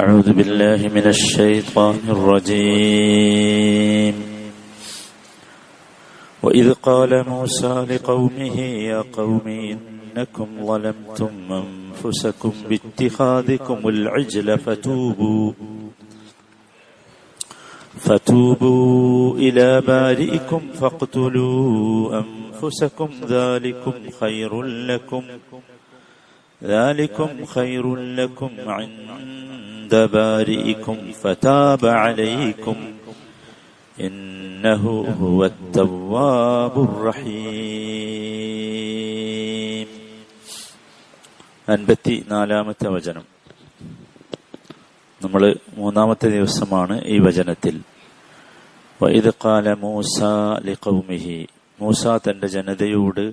أعوذ بالله من الشيطان الرجيم. وإذ قال موسى لقومه يا قوم إنكم ظلمتم أنفسكم باتخاذكم العجل فتوبوا. فتوبوا إلى بارئكم فاقتلوا أنفسكم ذلكم خير لكم. ذلكم خير لكم عند بارئكم فتاب عليكم إنه هو التواب الرحيم അൻപത്തി നാലാമത്തെ വചനം നമ്മൾ മൂന്നാമത്തെ ദിവസമാണ് ഈ വചനത്തിൽ വൈദ് കാല മൂസ ലിഖൗമിഹി മൂസ തന്റെ ജനതയോട്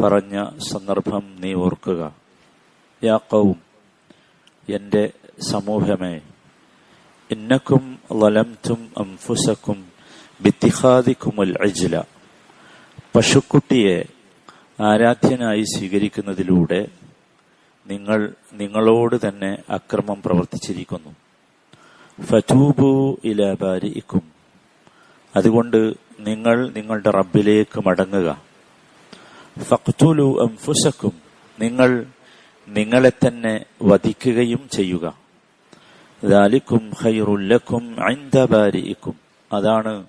പറഞ്ഞ സന്ദർഭം നീ ഓർക്കുക യാ കൗം എന്റെ സമൂഹമേ. ഇന്നക്കും വലംതും അംഫുസക്കും ബിത്തിഹാദിക്കുമുൽ അജ്ല. പശുക്കുട്ടിയെ ആരാധ്യനായി സ്വീകരിക്കുന്നതിലൂടെ നിങ്ങൾ നിങ്ങളോട് തന്നെ അക്രമം പ്രവർത്തിച്ചിരിക്കുന്നു. ഫറ്റൂബു ഇല ബാരിക്കും അതുകൊണ്ട് നിങ്ങൾ നിങ്ങളുടെ റബ്ബിലേക്ക് മടങ്ങുക. ഫക്തുലു അംഫുസക്കും. നിങ്ങൾ നിങ്ങളെ തന്നെ വധിക്കുകയും ചെയ്യുക. അതാണ്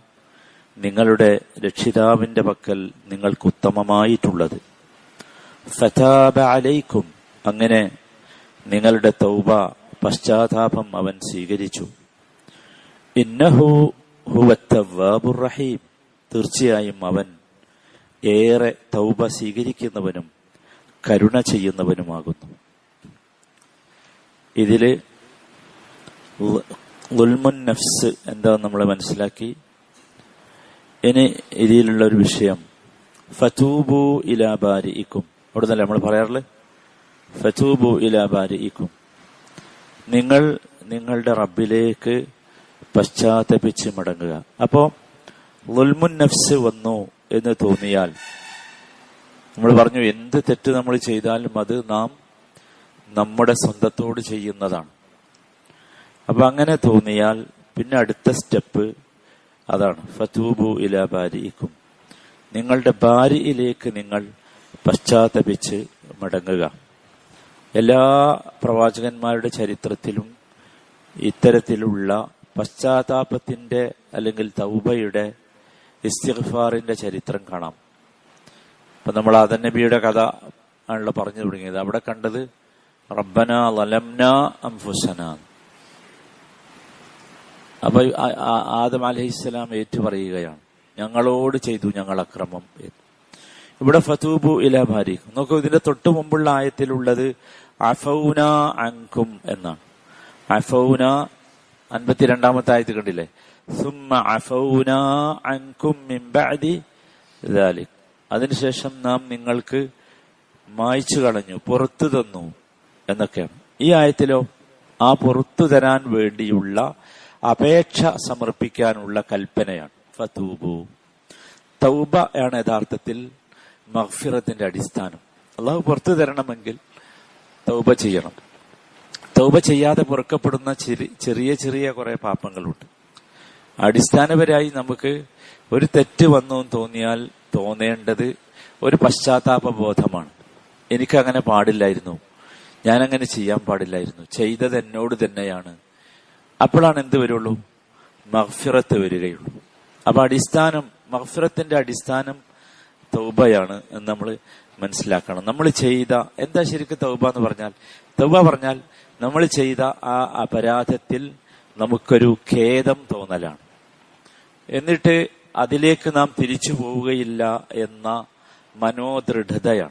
നിങ്ങളുടെ രക്ഷിതാവിന്റെ പക്കൽ നിങ്ങൾക്ക് ഉത്തമമായിട്ടുള്ളത്. ഫതാബ അലൈക്കും അങ്ങനെ നിങ്ങളുടെ തൗബ പശ്ചാത്താപം അവൻ സ്വീകരിച്ചു. ഇന്നഹു തീർച്ചയായും അവൻ ഏറെ തൗബ സ്വീകരിക്കുന്നവനും കരുണ ചെയ്യുന്നവനുമാകുന്നു. ഇതിൽ ലുൽമുൻ നഫ്സ് എന്താ നമ്മൾ മനസ്സിലാക്കി. ഇനി ഇതിലുള്ള ഒരു വിഷയം. ഫതൂബു ഇലാബാരിക്കും അവിടെ നിന്നല്ലേ നമ്മൾ പറയാറില്ലേ ഫതൂബു ഇലാ ബാരി ഇക്കും നിങ്ങൾ നിങ്ങളുടെ റബ്ബിലേക്ക് പശ്ചാത്തപിച്ച് മടങ്ങുക. അപ്പോ ലുൽമുൻ നഫ്സ് വന്നു എന്ന് തോന്നിയാൽ നമ്മൾ പറഞ്ഞു എന്ത് തെറ്റ് നമ്മൾ ചെയ്താലും അത് നാം നമ്മുടെ സ്വന്തത്തോട് ചെയ്യുന്നതാണ്. അപ്പൊ അങ്ങനെ തോന്നിയാൽ പിന്നെ അടുത്ത സ്റ്റെപ്പ് അതാണ്. ഫതൂബു ഇല ബാരിക്കും നിങ്ങളുടെ ഭാര്യയിലേക്ക് നിങ്ങൾ പശ്ചാത്തപിച്ച് മടങ്ങുക. എല്ലാ പ്രവാചകന്മാരുടെ ചരിത്രത്തിലും ഇത്തരത്തിലുള്ള പശ്ചാത്താപത്തിന്റെ അല്ലെങ്കിൽ തൗബയുടെ ഇസ്തിഗ്ഫാറിന്റെ ചരിത്രം കാണാം. ഇപ്പൊ നമ്മൾ നബിയുടെ കഥ ആണല്ലോ പറഞ്ഞു തുടങ്ങിയത്. അവിടെ കണ്ടത് റബ്ബന ലലംന അംഫുസന. അപ്പൊ ആദം അലഹിസ്സലാം ഏറ്റു പറയുകയാണ് ഞങ്ങളോട് ചെയ്തു ഞങ്ങൾ അക്രമം ഇവിടെ ഫതൂബു ഇല ഭാരി നോക്കൂ ഇതിന്റെ തൊട്ടു മുമ്പുള്ള ആയത്തിലുള്ളത് അഫൗന അങ്കും എന്നാണ്. അഫൗന അൻപത്തിരണ്ടാമത്തെ ആയത്ത് കണ്ടില്ലേ? സുമ അഫൗന അങ്കും ദാലിക്. അതിനുശേഷം നാം നിങ്ങൾക്ക് മായ്ച്ചു കളഞ്ഞു പുറത്തു തന്നു എന്നൊക്കെയാണ്. ഈ ആയത്തിലോ ആ പുറത്തു തരാൻ വേണ്ടിയുള്ള അപേക്ഷ സമർപ്പിക്കാനുള്ള കൽപ്പനയാണ്. ഫതൂബു. തൗബ ആണ് യഥാർത്ഥത്തിൽ മഹ്ഫിറത്തിന്റെ അടിസ്ഥാനം. അള്ളാഹു പുറത്തു തരണമെങ്കിൽ തൗബ ചെയ്യണം. തൗബ ചെയ്യാതെ പുറക്കപ്പെടുന്ന ചെറിയ ചെറിയ കുറെ പാപങ്ങളുണ്ട്. അടിസ്ഥാനപരമായി നമുക്ക് ഒരു തെറ്റ് വന്നു തോന്നിയാൽ തോന്നേണ്ടത് ഒരു പശ്ചാത്താപ ബോധമാണ് എനിക്കങ്ങനെ പാടില്ലായിരുന്നു. ഞാനങ്ങനെ ചെയ്യാൻ പാടില്ലായിരുന്നു. ചെയ്തത് എന്നോട് തന്നെയാണ്. അപ്പോഴാണ് എന്ത് വരുള്ളൂ? മഹ്ഫിറത്ത് വരികയുള്ളൂ. അപ്പൊ അടിസ്ഥാനം മഹ്ഫിറത്തിന്റെ അടിസ്ഥാനം തൗബയാണ് എന്ന് നമ്മൾ മനസ്സിലാക്കണം. നമ്മൾ ചെയ്ത എന്താ ശരിക്കും തൗബ എന്ന് പറഞ്ഞാൽ? തൗബ പറഞ്ഞാൽ നമ്മൾ ചെയ്ത ആ അപരാധത്തിൽ നമുക്കൊരു ഖേദം തോന്നലാണ്. എന്നിട്ട് അതിലേക്ക് നാം തിരിച്ചു പോവുകയില്ല എന്ന മനോദൃഢതയാണ്.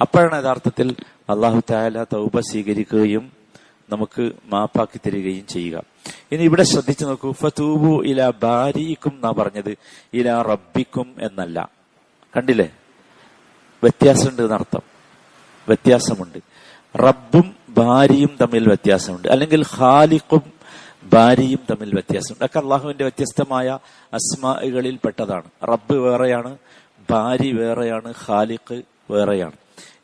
അപ്പോഴാണ് യഥാർത്ഥത്തിൽ അള്ളാഹു താല തൗബ സ്വീകരിക്കുകയും നമുക്ക് മാപ്പാക്കി തരികയും ചെയ്യുക. ഇനി ഇവിടെ ശ്രദ്ധിച്ചു നോക്കൂ. ഫതൂബു ഇല ബാരിക്കും എന്നാ പറഞ്ഞത്. ഇല റബ്ബിക്കും എന്നല്ല. കണ്ടില്ലേ? വ്യത്യാസമുണ്ട് എന്നർത്ഥം വ്യത്യാസമുണ്ട്. റബ്ബും ഭാര്യയും തമ്മിൽ വ്യത്യാസമുണ്ട്. അല്ലെങ്കിൽ ഖാലിഖും ഭാര്യയും തമ്മിൽ വ്യത്യാസമുണ്ട്. ഒക്കെ അള്ളാഹുവിന്റെ വ്യത്യസ്തമായ അസ്മാകളിൽ പെട്ടതാണ്. റബ്ബ് വേറെയാണ് ഭാര്യ വേറെയാണ് ഖാലിഖ് വേറെയാണ്.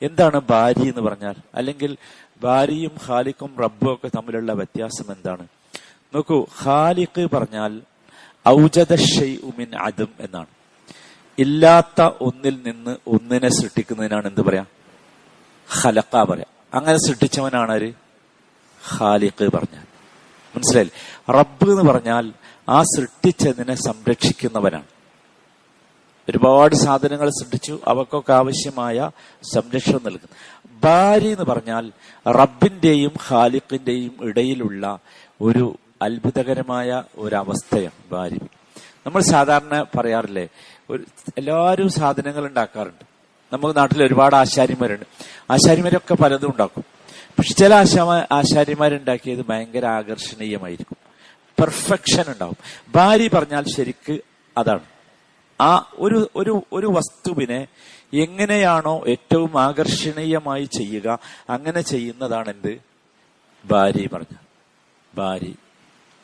എന്താണ് ഭാര്യ എന്ന് പറഞ്ഞാൽ? അല്ലെങ്കിൽ ഭാര്യയും ഖാലിക്കും റബ്ബും ഒക്കെ തമ്മിലുള്ള വ്യത്യാസം എന്താണ്? നോക്കൂ ഖാലിഖ് പറഞ്ഞാൽ ഔജദ ഉമിൻ അദം എന്നാണ്. ഇല്ലാത്ത ഒന്നിൽ നിന്ന് ഒന്നിനെ സൃഷ്ടിക്കുന്നതിനാണ് എന്ത് പറയാ? ഖലക്ക പറയാ. അങ്ങനെ സൃഷ്ടിച്ചവനാണ് ആര് ഖാലിഖ് പറഞ്ഞാൽ. മനസ്സിലായില്ലേ? റബ്ബ് എന്ന് പറഞ്ഞാൽ ആ സൃഷ്ടിച്ചതിനെ സംരക്ഷിക്കുന്നവനാണ്. ഒരുപാട് സാധനങ്ങൾ സൃഷ്ടിച്ചു അവക്കൊക്കെ ആവശ്യമായ സംരക്ഷണം നൽകുന്നു. ഭാര്യ എന്ന് പറഞ്ഞാൽ റബ്ബിന്റെയും ഖാലിഖിന്റെയും ഇടയിലുള്ള ഒരു അത്ഭുതകരമായ ഒരവസ്ഥയാണ് ഭാര്യ. നമ്മൾ സാധാരണ പറയാറില്ലേ ഒരു എല്ലാവരും സാധനങ്ങൾ ഉണ്ടാക്കാറുണ്ട്. നമുക്ക് നാട്ടിൽ ഒരുപാട് ആശാരിമാരുണ്ട്. ആശാരിമാരൊക്കെ പലതും ഉണ്ടാക്കും. പക്ഷെ ചില ആശാ ആശാരിമാരുണ്ടാക്കിയത് ഭയങ്കര ആകർഷണീയമായിരിക്കും. പെർഫെക്ഷൻ ഉണ്ടാവും. ഭാര്യ പറഞ്ഞാൽ ശരിക്ക് അതാണ്. ആ ഒരു ഒരു ഒരു വസ്തുവിനെ എങ്ങനെയാണോ ഏറ്റവും ആകർഷണീയമായി ചെയ്യുക അങ്ങനെ ചെയ്യുന്നതാണ് എന്ത് ഭാര്യ പറഞ്ഞ. ഭാര്യ.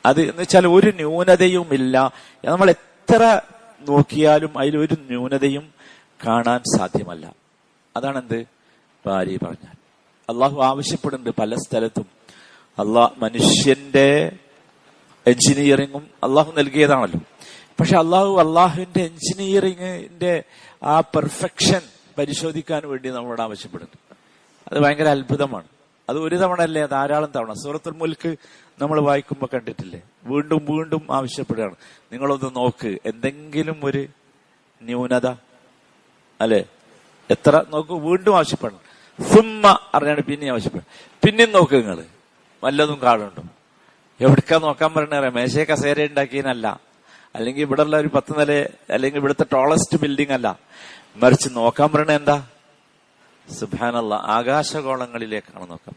അത് എന്ന് വെച്ചാൽ ഒരു ന്യൂനതയും ഇല്ല നമ്മൾ എത്ര നോക്കിയാലും അതിലൊരു ന്യൂനതയും കാണാൻ സാധ്യമല്ല. അതാണെന്ത്? ഭാര്യ പറഞ്ഞാൽ അള്ളാഹു ആവശ്യപ്പെടുന്നുണ്ട് പല സ്ഥലത്തും. അള്ളാഹ് മനുഷ്യന്റെ എഞ്ചിനീയറിങ്ങും അള്ളാഹു നൽകിയതാണല്ലോ. പക്ഷെ അള്ളാഹു അള്ളാഹുവിന്റെ എഞ്ചിനീയറിംഗിന്റെ ആ പെർഫെക്ഷൻ പരിശോധിക്കാൻ വേണ്ടി നമ്മളോട് ആവശ്യപ്പെടുന്നു. അത് ഭയങ്കര അത്ഭുതമാണ്. അത് ഒരു തവണ അല്ലേ ധാരാളം തവണ. സൂറത്തുൽ മുൽക്ക് നമ്മൾ വായിക്കുമ്പോൾ കണ്ടിട്ടില്ലേ? വീണ്ടും വീണ്ടും ആവശ്യപ്പെടുകയാണ്. നിങ്ങളൊന്ന് നോക്ക് എന്തെങ്കിലും ഒരു ന്യൂനത അല്ലെ? എത്ര? നോക്കൂ വീണ്ടും ആവശ്യപ്പെടണം. സുമ്മ അറിഞ്ഞാണ് പിന്നെ ആവശ്യപ്പെടും പിന്നെയും നോക്ക് നിങ്ങൾ വല്ലതും കാടുണ്ടോ എവിടേക്കാ നോക്കാൻ പറഞ്ഞ മേശയെ കസേര ഉണ്ടാക്കിയതിനല്ല അല്ലെങ്കിൽ ഇവിടെ ഉള്ള ഒരു പത്ത് നില അല്ലെങ്കിൽ ഇവിടുത്തെ ടോളസ്റ്റ് ബിൽഡിംഗ് അല്ല. മറിച്ച് നോക്കാൻ പറയണ എന്താ? സുബാനല്ല ആകാശഗോളങ്ങളിലേക്കാണ് നോക്കാൻ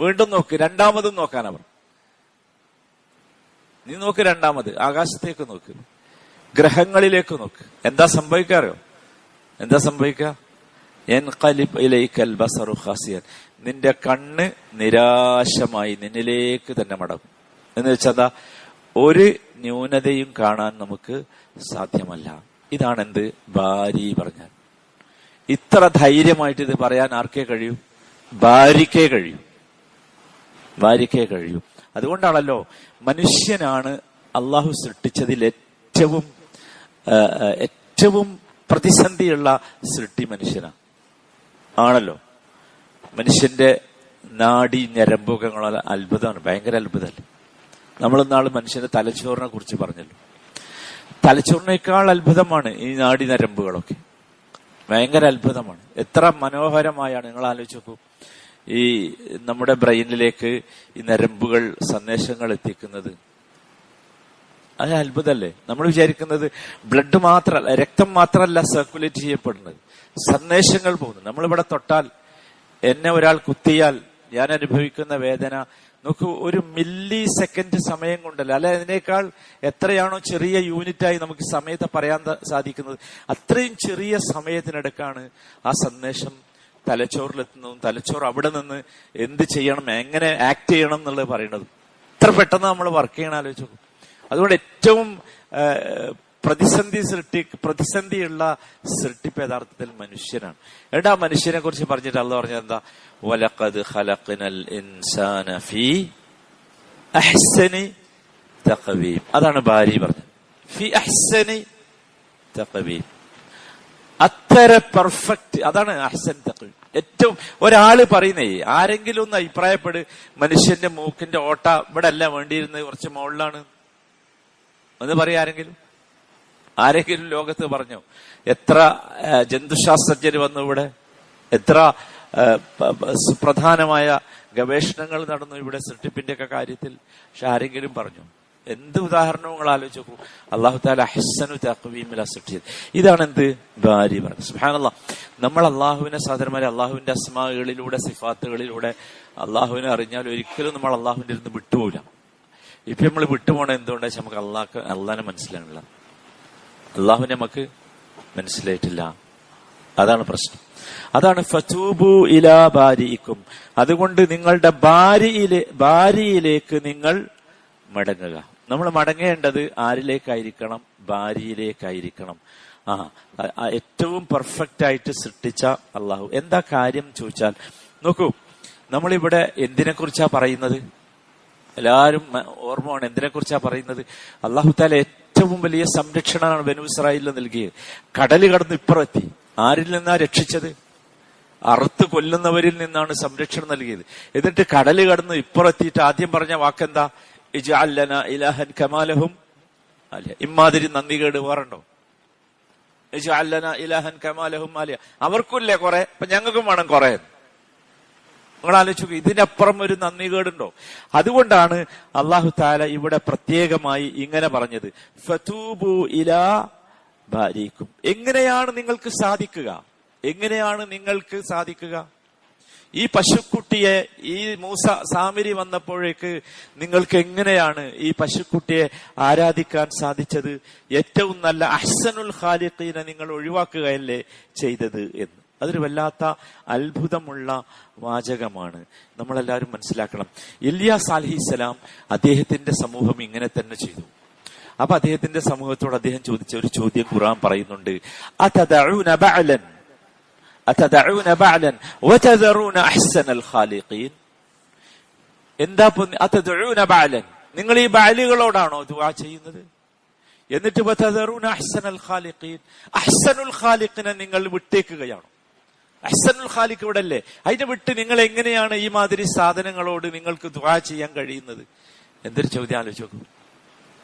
വീണ്ടും നോക്ക് രണ്ടാമതും നോക്കാൻ അവർ. നീ നോക്ക് രണ്ടാമത് ആകാശത്തേക്ക് നോക്ക്. ഗ്രഹങ്ങളിലേക്ക് നോക്ക്. എന്താ സംഭവിക്കാറോ എന്താ സംഭവിക്കുക നിന്റെ കണ്ണ് നിരാശമായി നിന്നിലേക്ക് തന്നെ മടങ്ങും. എന്ന് വെച്ചാ ഒരു ന്യൂനതയും കാണാൻ നമുക്ക് സാധ്യമല്ല. ഇതാണ് എന്ത് ഭാര്യ പറഞ്ഞാൽ. ഇത്ര ധൈര്യമായിട്ട് ഇത് പറയാൻ ആർക്കേ കഴിയൂ? ഭാര്യക്കേ കഴിയൂ. ഭാര്യക്കേ കഴിയൂ. അതുകൊണ്ടാണല്ലോ മനുഷ്യനാണ് അള്ളാഹു സൃഷ്ടിച്ചതിൽ ഏറ്റവും ഏറ്റവും പ്രതിസന്ധിയുള്ള സൃഷ്ടി മനുഷ്യനാണ്. ആണല്ലോ. മനുഷ്യന്റെ നാഡി ഞരമ്പുകങ്ങൾ അത്ഭുതമാണ്. ഭയങ്കര അത്ഭുതമല്ലേ നമ്മളിന്നാൾ മനുഷ്യന്റെ തലച്ചോറിനെ കുറിച്ച് പറഞ്ഞല്ലോ. തലച്ചോറിനേക്കാൾ അത്ഭുതമാണ് ഈ നാഡി നരമ്പുകളൊക്കെ ഭയങ്കര അത്ഭുതമാണ്. എത്ര മനോഹരമായാണ് നിങ്ങൾ ആലോചിച്ച് നോക്കൂ. ഈ നമ്മുടെ ബ്രെയിനിലേക്ക് ഈ നരമ്പുകൾ സന്ദേശങ്ങൾ എത്തിക്കുന്നത്. അത് അത്ഭുതമല്ലേ? നമ്മൾ വിചാരിക്കുന്നത് ബ്ലഡ് മാത്രമല്ല രക്തം മാത്രമല്ല സർക്കുലേറ്റ് ചെയ്യപ്പെടുന്നത്. സന്ദേശങ്ങൾ പോകുന്നു. നമ്മളിവിടെ തൊട്ടാൽ എന്നെ ഒരാൾ കുത്തിയാൽ ഞാൻ അനുഭവിക്കുന്ന വേദന. നോക്കൂ ഒരു മില്ലി സെക്കൻഡ് സമയം കൊണ്ടല്ല. അല്ലെ അതിനേക്കാൾ എത്രയാണോ ചെറിയ യൂണിറ്റായി നമുക്ക് സമയത്തെ പറയാൻ സാധിക്കുന്നത്. അത്രയും ചെറിയ സമയത്തിനടുക്കാണ് ആ സന്ദേശം തലച്ചോറിലെത്തുന്നതും തലച്ചോർ അവിടെ നിന്ന് എന്ത് ചെയ്യണം എങ്ങനെ ആക്ട് ചെയ്യണം എന്നുള്ളത് പറയുന്നത്. എത്ര പെട്ടെന്ന് നമ്മൾ വർക്ക് ചെയ്യണം ആലോചിച്ചു അതുകൊണ്ട് ഏറ്റവും പ്രതിസന്ധി സൃഷ്ടി പ്രതിസന്ധിയുള്ള സൃഷ്ടിപ്പ് യഥാർത്ഥത്തിൽ മനുഷ്യനാണ്. ആ മനുഷ്യനെ കുറിച്ച് പറഞ്ഞിട്ട് അല്ല പറഞ്ഞത് എന്താ? വലക്കത് ഖലഖ്നൽ ഇൻസാന അഹ്സനി തഖവീം. അതാണ് ഭാര്യ പറഞ്ഞത്. ഫി അഹ്സനി തഖവീം. അത്ര പെർഫെക്റ്റ് അതാണ് അഹ്സൻ തഖവീം. ഏറ്റവും ഒരാൾ പറയുന്നേ ആരെങ്കിലും ഒന്ന് അഭിപ്രായപ്പെട് മനുഷ്യന്റെ മൂക്കിന്റെ ഓട്ട ഇവിടെ അല്ല വേണ്ടിയിരുന്നത് കുറച്ച് മുകളിലാണ്. ഒന്ന് പറയാ ആരെങ്കിലും. ആരെങ്കിലും ലോകത്ത് പറഞ്ഞു എത്ര ജന്തുശാസ്ത്രജ്ഞർ വന്നു ഇവിടെ? എത്ര സുപ്രധാനമായ ഗവേഷണങ്ങൾ നടന്നു ഇവിടെ സൃഷ്ടിപ്പിന്റെ ഒക്കെ കാര്യത്തിൽ? പക്ഷെ ആരെങ്കിലും പറഞ്ഞു എന്ത് ഉദാഹരണങ്ങൾ ആലോചിച്ച് നോക്കൂ. അള്ളാഹു താല ഹസ്സനു തക്വീമില സൃഷ്ടിച്ചത്. ഇതാണ് എന്ത് ഭാര്യ പറഞ്ഞു സുഹാനല്ല നമ്മൾ അള്ളാഹുവിനെ സാധനമാരെ അള്ളാഹുവിന്റെ അസ്മാകളിലൂടെ സിഫാത്തുകളിലൂടെ അള്ളാഹുവിനെ അറിഞ്ഞാൽ ഒരിക്കലും നമ്മൾ അള്ളാഹുവിന്റെ ഇരുന്ന് വിട്ടുപോകില്ല ഇപ്പൊ നമ്മൾ വിട്ടുപോകണം എന്തുകൊണ്ടാ നമുക്ക് അള്ളാഹ് അള്ളാഹിനെ മനസ്സിലാണില്ല അള്ളാഹുവിനെ നമുക്ക് മനസ്സിലായിട്ടില്ല. അതാണ് പ്രശ്നം. അതാണ് ഫതൂബു ഇലാ ബാരിയിക്കും അതുകൊണ്ട് നിങ്ങളുടെ ഭാര്യയിലെ ഭാര്യയിലേക്ക് നിങ്ങൾ മടങ്ങുക. നമ്മൾ മടങ്ങേണ്ടത് ആരിലേക്കായിരിക്കണം? ഭാര്യയിലേക്കായിരിക്കണം ആ ഏറ്റവും പെർഫെക്റ്റ് ആയിട്ട് സൃഷ്ടിച്ച അള്ളാഹു എന്താ കാര്യം ചോദിച്ചാൽ നോക്കൂ നമ്മളിവിടെ എന്തിനെ കുറിച്ചാ പറയുന്നത് എല്ലാവരും ഓർമ്മ എന്തിനെ കുറിച്ചാ പറയുന്നത്? അള്ളാഹു താല ഏറ്റവും വലിയ സംരക്ഷണമാണ് ബനു ഇസ്രായേലിന് നൽകിയത്. കടൽ കടന്ന് ഇപ്പുറത്തി. ആരിൽ നിന്നാ രക്ഷിച്ചത്? അറുത്ത് കൊല്ലുന്നവരിൽ നിന്നാണ് സംരക്ഷണം നൽകിയത്. എന്നിട്ട് കടൽ കടന്ന് ഇപ്പുറത്തിയിട്ട് ആദ്യം പറഞ്ഞ വാക്കെന്താ? ഇജഅല്ലന ഇലാഹൻ കമാലഹും. അല്ലെ? ഇമാതിരി നന്ദികേട് വേറുണ്ടോ ഇജഅല്ലന ഇലാഹൻ കമാലഹും അല്ലെ അവർക്കുമില്ലേ കുറെ? അപ്പൊ ഞങ്ങൾക്കും വേണം കുറെ. നിങ്ങൾ ആലോചിച്ചു ഇതിനപ്പുറം ഒരു നന്ദികേടുണ്ടോ? അതുകൊണ്ടാണ് അള്ളാഹു താല ഇവിടെ പ്രത്യേകമായി ഇങ്ങനെ പറഞ്ഞത്. ഫതൂബു ഇലാ ഭാര്യക്കും എങ്ങനെയാണ് നിങ്ങൾക്ക് സാധിക്കുക? എങ്ങനെയാണ് നിങ്ങൾക്ക് സാധിക്കുക? ഈ പശുക്കുട്ടിയെ ഈ മൂസ സാമിരി വന്നപ്പോഴേക്ക് നിങ്ങൾക്ക് എങ്ങനെയാണ് ഈ പശുക്കുട്ടിയെ ആരാധിക്കാൻ സാധിച്ചത്? ഏറ്റവും നല്ല അഹ്സനുൽ ഖാലിഖീനെ നിങ്ങൾ ഒഴിവാക്കുകയല്ലേ ചെയ്തത് എന്ന്. അതൊരു വല്ലാത്ത അത്ഭുതമുള്ള വാചകമാണ്. നമ്മളെല്ലാവരും മനസ്സിലാക്കണം. ഇല്യാസ് അലഹിസലാം അദ്ദേഹത്തിന്റെ സമൂഹം ഇങ്ങനെ തന്നെ ചെയ്തു. അപ്പൊ അദ്ദേഹത്തിന്റെ സമൂഹത്തോട് അദ്ദേഹം ചോദിച്ച ഒരു ചോദ്യം ഖുറാൻ പറയുന്നുണ്ട്. എന്താ നിങ്ങൾ ഈ ബഅലുകളോടാണോ ദുആ ചെയ്യുന്നത്? എന്നിട്ട് അഹ്സനുൽ ഖാലിഖിനെ നിങ്ങൾ വിട്ടേക്കുകയാണോ? അഹ്സനുൽ ഖാലിക്ക് ഇവിടെ അല്ലേ അതിനെ വിട്ട് നിങ്ങൾ എങ്ങനെയാണ് ഈ മാതിരി സാധനങ്ങളോട് നിങ്ങൾക്ക് ദുആ ചെയ്യാൻ കഴിയുന്നത്? എന്തൊരു ചോദ്യം ആലോചിച്ചു നോക്കൂ.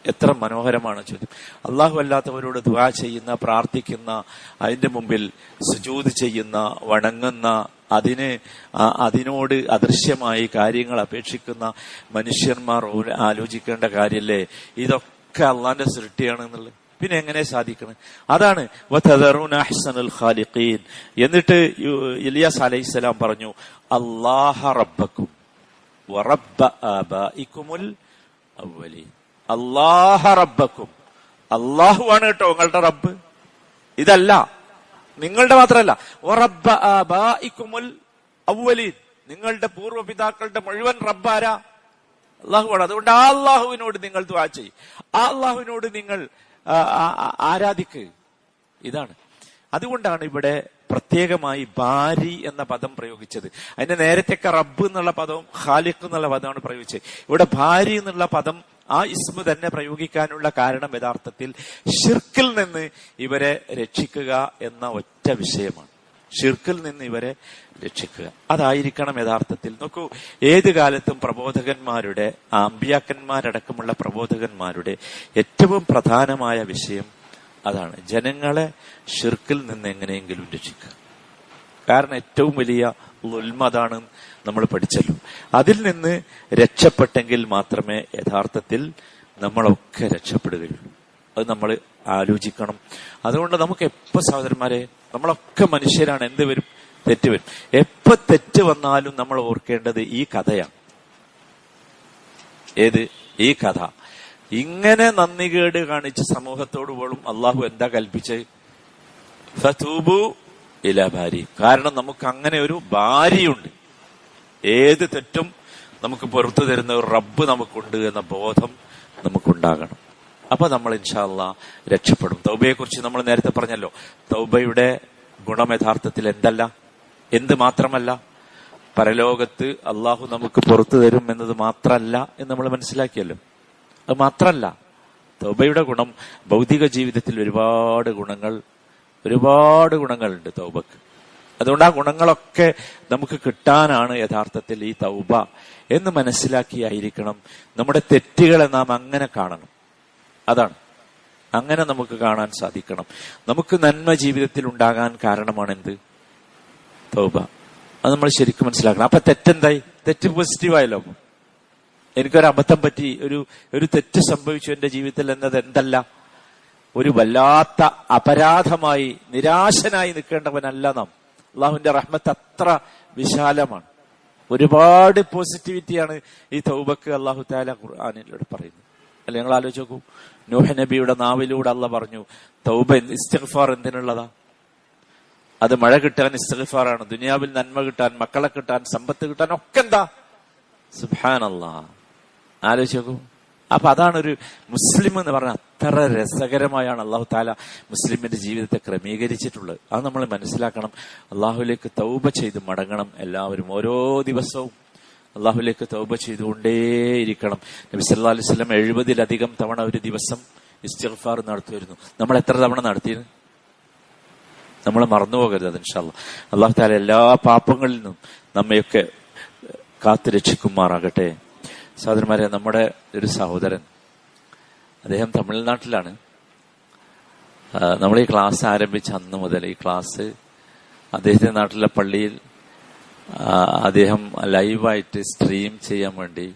എത്ര മനോഹരമാണ് ചോദ്യം. അള്ളാഹു അല്ലാത്തവരോട് ദുആ ചെയ്യുന്ന പ്രാർത്ഥിക്കുന്ന അതിന്റെ മുമ്പിൽ സുജൂത് ചെയ്യുന്ന വണങ്ങുന്ന അതിന് അതിനോട് അദൃശ്യമായി കാര്യങ്ങൾ അപേക്ഷിക്കുന്ന മനുഷ്യന്മാർ ആലോചിക്കേണ്ട കാര്യല്ലേ? ഇതൊക്കെ അള്ളാന്റെ സൃഷ്ടിയാണ് എന്നുള്ളത് പിന്നെ എങ്ങനെ സാധിക്കണം? അതാണ് ഖാലിഖീൻ. എന്നിട്ട് ഇലിയാസ് അലൈഹിസ്സലാം പറഞ്ഞു അല്ലാഹ റബ്ബക്കും അള്ളാഹു ആണ് കേട്ടോ നിങ്ങളുടെ റബ്ബ്. ഇതല്ല. നിങ്ങളുടെ മാത്രമല്ല നിങ്ങളുടെ പൂർവപിതാക്കളുടെ മുഴുവൻ റബ്ബാരാ അള്ളാഹുവാണ് അതുകൊണ്ട് ആ അള്ളാഹുവിനോട് നിങ്ങൾ ദ്വാ ചെയ്യും. ആ അള്ളാഹുവിനോട് നിങ്ങൾ ആരാധിക്ക്. ഇതാണ്. അതുകൊണ്ടാണ് ഇവിടെ പ്രത്യേകമായി ബാരി എന്ന പദം പ്രയോഗിച്ചത്. അതിന്റെ നേരത്തെയൊക്കെ റബ്ബ് എന്നുള്ള പദവും ഖാലിഖ് എന്നുള്ള പദമാണ് പ്രയോഗിച്ചത്. ഇവിടെ ഭാരി എന്നുള്ള പദം ആ ഇസ്മു തന്നെ പ്രയോഗിക്കാനുള്ള കാരണം യഥാർത്ഥത്തിൽ ഷിർക്കിൽ നിന്ന് ഇവരെ രക്ഷിക്കുക എന്ന ഒറ്റ വിഷയമാണ്. ഷിർക്കിൽ നിന്ന് ഇവരെ രക്ഷിക്കുക. അതായിരിക്കണം യഥാർത്ഥത്തിൽ. നോക്കൂ ഏത് കാലത്തും പ്രബോധകന്മാരുടെ ആംബിയാക്കന്മാരടക്കമുള്ള പ്രബോധകന്മാരുടെ ഏറ്റവും പ്രധാനമായ വിഷയം അതാണ്. ജനങ്ങളെ ഷിർക്കിൽ നിന്ന് എങ്ങനെയെങ്കിലും രക്ഷിക്കുക. കാരണം ഏറ്റവും വലിയ ഉൽമതാണ് നമ്മൾ പഠിച്ചല്ലോ. അതിൽ നിന്ന് രക്ഷപ്പെട്ടെങ്കിൽ മാത്രമേ യഥാർത്ഥത്തിൽ നമ്മളൊക്കെ രക്ഷപ്പെടുകയുള്ളൂ. അത് നമ്മൾ ആലോചിക്കണം. അതുകൊണ്ട് നമുക്ക് എപ്പോ സഹോദരന്മാരെ നമ്മളൊക്കെ മനുഷ്യരാണ് എന്ത് വരും? തെറ്റ് വരും. എപ്പോ തെറ്റ് വന്നാലും നമ്മൾ ഓർക്കേണ്ടത് ഈ കഥയാണ്. ഏത്? ഈ കഥ. ഇങ്ങനെ നന്ദികേട് കാണിച്ച് സമൂഹത്തോട് പോലും അള്ളാഹു എന്താ കൽപ്പിച്ചത്? ഇല ഭാര്യ. കാരണം നമുക്ക് അങ്ങനെ ഒരു ഭാര്യയുണ്ട്. ഏത് തെറ്റും നമുക്ക് പുറത്തു തരുന്ന ഒരു റബ്ബ് നമുക്കുണ്ട് എന്ന ബോധം നമുക്കുണ്ടാകണം. അപ്പൊ നമ്മൾ ഇൻഷാല്ല രക്ഷപ്പെടും. തൗബയെ കുറിച്ച് നമ്മൾ നേരത്തെ പറഞ്ഞല്ലോ. തൗബയുടെ ഗുണം യഥാർത്ഥത്തിൽ എന്തല്ല? എന്ത് മാത്രമല്ല? പരലോകത്ത് അള്ളാഹു നമുക്ക് പുറത്തു തരും എന്നത് മാത്രമല്ല എന്ന് നമ്മൾ മനസ്സിലാക്കിയല്ലോ. അത് മാത്രല്ല. തൗബയുടെ ഗുണം ഭൗതിക ജീവിതത്തിൽ ഒരുപാട് ഗുണങ്ങൾ ഒരുപാട് ഗുണങ്ങളുണ്ട് തൗബക്ക്. അതുകൊണ്ട് ആ ഗുണങ്ങളൊക്കെ നമുക്ക് കിട്ടാനാണ് യഥാർത്ഥത്തിൽ ഈ തൗബ എന്ന് മനസ്സിലാക്കിയായിരിക്കണം. നമ്മുടെ തെറ്റുകളെ നാം അങ്ങനെ കാണണം. അതാണ്. അങ്ങനെ നമുക്ക് കാണാൻ സാധിക്കണം. നമുക്ക് നന്മ ജീവിതത്തിൽ ഉണ്ടാകാൻ കാരണമാണ് എന്ത് തൗബ. അത് നമ്മൾ ശരിക്കും മനസ്സിലാക്കണം. അപ്പൊ തെറ്റെന്തായി? തെറ്റ് പോസിറ്റീവായല്ലോ എനിക്കൊരു അബദ്ധം പറ്റി ഒരു ഒരു തെറ്റ് സംഭവിച്ചു എന്റെ ജീവിതത്തിൽ എന്നത് എന്തല്ല? ഒരു വല്ലാത്ത അപരാധമായി നിരാശനായി നിൽക്കേണ്ടവനല്ല നാം. അള്ളാഹുവിന്റെ റഹ്മത്ത് അത്ര വിശാലമാണ്. ഒരുപാട് പോസിറ്റിവിറ്റിയാണ് ഈ തൗബക്ക് അള്ളാഹു താല ഖുർആാനിലൂടെ പറയുന്നത്. അല്ലെ നിങ്ങൾ ആലോചിച്ച് നോക്കൂ നോഹ നബിയുടെ നാവിലൂടെ അല്ല പറഞ്ഞു തൗബ ഇസ്തിഗ്ഫാർ എന്തിനുള്ളതാ? അത് മഴ കിട്ടാൻ ഇസ്തിഗ്ഫാറാണ് ദുനിയാവിൽ നന്മ കിട്ടാൻ മക്കളെ കിട്ടാൻ സമ്പത്ത് കിട്ടാൻ ഒക്കെ എന്താ? സുഹാൻ ആലോചിച്ച് നോക്കൂ അപ്പൊ അതാണ് ഒരു മുസ്ലിം എന്ന് പറഞ്ഞ അത്ര രസകരമായാണ് അള്ളാഹു താല മുസ്ലിമിന്റെ ജീവിതത്തെ ക്രമീകരിച്ചിട്ടുള്ളത്. അത് നമ്മൾ മനസ്സിലാക്കണം. അള്ളാഹുലേക്ക് തൗബ ചെയ്ത് മടങ്ങണം എല്ലാവരും ഓരോ ദിവസവും. അള്ളാഹുലേക്ക് തൗബ ചെയ്തുകൊണ്ടേയിരിക്കണം. നബി സല്ലാ അലൈഹി സ്വലം എഴുപതിലധികം തവണ ഒരു ദിവസം ഇസ്തിഗ്ഫാർ നടത്തുമായിരുന്നു നമ്മൾ എത്ര തവണ നടത്തിയിരുന്നു നമ്മൾ മറന്നുപോകരുത് അത് ഇൻഷാല്ല അള്ളാഹു താല എല്ലാ പാപങ്ങളിൽ നിന്നും നമ്മയൊക്കെ കാത്തു രക്ഷിക്കുമാറാകട്ടെ. സഹോദരന്മാരെ നമ്മുടെ ഒരു സഹോദരൻ അദ്ദേഹം തമിഴ്നാട്ടിലാണ്. നമ്മൾ ഈ ക്ലാസ് ആരംഭിച്ച അന്ന് മുതൽ ഈ ക്ലാസ് അദ്ദേഹത്തിന്റെ നാട്ടിലെ പള്ളിയിൽ അദ്ദേഹം ലൈവായിട്ട് സ്ട്രീം ചെയ്യാൻ വേണ്ടി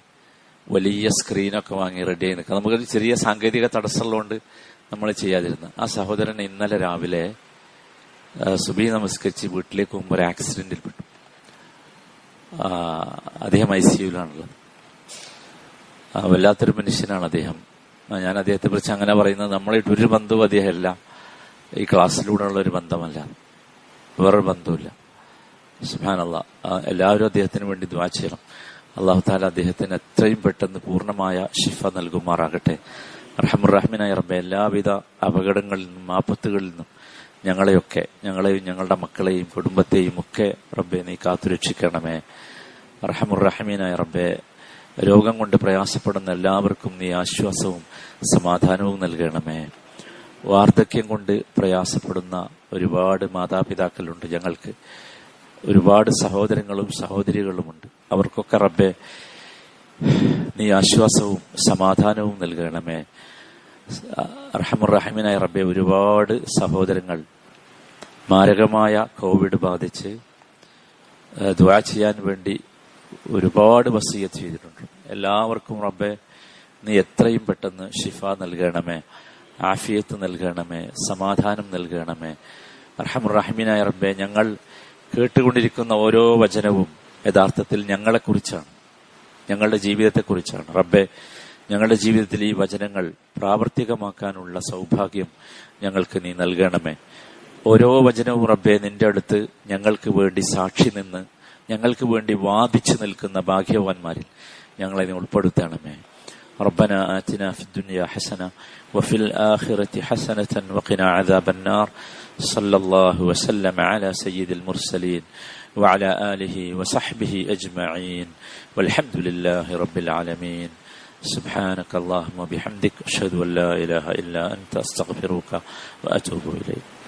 വലിയ സ്ക്രീനൊക്കെ വാങ്ങി റെഡി ആയി നിൽക്കുക നമുക്കൊരു ചെറിയ സാങ്കേതിക തടസ്സമുള്ളതുകൊണ്ട് നമ്മൾ ചെയ്യാതിരുന്നു. ആ സഹോദരൻ ഇന്നലെ രാവിലെ സുബി നമസ്കരിച്ച് വീട്ടിലേക്ക് പോകുമ്പോൾ ഒരു ആക്സിഡന്റിൽ പെട്ടു. അദ്ദേഹം ഐ സിയുലാണുള്ളത് വല്ലാത്തൊരു മനുഷ്യനാണ് അദ്ദേഹം. ഞാൻ അദ്ദേഹത്തെ കുറിച്ച് അങ്ങനെ പറയുന്നത് നമ്മളായിട്ട് ഒരു ബന്ധവും അദ്ദേഹമല്ല ഈ ക്ലാസ്സിലൂടെയുള്ള ഒരു ബന്ധമല്ല. വേറൊരു ബന്ധവുമില്ല. സുഹാനല്ല എല്ലാവരും അദ്ദേഹത്തിന് വേണ്ടി ദ്വാ ചെയ്യണം. അള്ളാഹു താല അദ്ദേഹത്തിന് എത്രയും പെട്ടെന്ന് പൂർണമായ ഷിഫ നൽകുമാറാകട്ടെ. റഹമുറഹ്മിനായ റബ്ബെ എല്ലാവിധ അപകടങ്ങളിൽ നിന്നും ആപത്തുകളിൽ നിന്നും ഞങ്ങളെയൊക്കെ ഞങ്ങളെയും ഞങ്ങളുടെ മക്കളെയും കുടുംബത്തെയും ഒക്കെ റബ്ബെ നീ കാത്തുരക്ഷിക്കണമേ. റഹമുറഹമീനായ റബ്ബെ രോഗം കൊണ്ട് പ്രയാസപ്പെടുന്ന എല്ലാവർക്കും നീ ആശ്വാസവും സമാധാനവും നൽകണമേ. വാർദ്ധക്യം കൊണ്ട് പ്രയാസപ്പെടുന്ന ഒരുപാട് മാതാപിതാക്കളുണ്ട് ഞങ്ങൾക്ക്. ഒരുപാട് സഹോദരങ്ങളും സഹോദരികളുമുണ്ട്. അവർക്കൊക്കെ റബ്ബെ നീ ആശ്വാസവും സമാധാനവും നൽകണമേ. റഹമുറഹിമിനായ റബ്ബെ ഒരുപാട് സഹോദരങ്ങൾ മാരകമായ കോവിഡ് ബാധിച്ച് ദ്വാ ചെയ്യാൻ വേണ്ടി ഒരുപാട് വസീയത്ത് ചെയ്തിട്ടുണ്ട്. എല്ലാവർക്കും റബ്ബെ നീ എത്രയും പെട്ടെന്ന് ഷിഫ നൽകണമേ ആഫിയത്ത് നൽകണമേ സമാധാനം നൽകണമേ. റഹമുറഹിമിനായ റബ്ബെ ഞങ്ങൾ കേട്ടുകൊണ്ടിരിക്കുന്ന ഓരോ വചനവും യഥാർത്ഥത്തിൽ ഞങ്ങളെക്കുറിച്ചാണ്. ഞങ്ങളുടെ ജീവിതത്തെക്കുറിച്ചാണ്. റബ്ബെ ഞങ്ങളുടെ ജീവിതത്തിൽ ഈ വചനങ്ങൾ പ്രാവർത്തികമാക്കാനുള്ള സൗഭാഗ്യം ഞങ്ങൾക്ക് നീ നൽകണമേ. ഓരോ വചനവും റബ്ബെ നിന്റെ അടുത്ത് ഞങ്ങൾക്ക് വേണ്ടി സാക്ഷി നിന്ന് ഞങ്ങൾക്ക് വേണ്ടി വാദിച്ചു നിൽക്കുന്ന ഭാഗ്യവാന്മാരിൽ ഞങ്ങളെ നീ ഉൾപ്പെടുത്തണമേ. ربنا آتنا في الدنيا حسنة وفي الآخرة حسنة وقنا عذاب النار. صلى الله وسلم على سيد المرسلين وعلى آله وصحبه أجمعين. والحمد لله رب العالمين. سبحانك اللهم وبحمدك أشهد أن لا إله إلا أنت أستغفرك وأتوب إليك.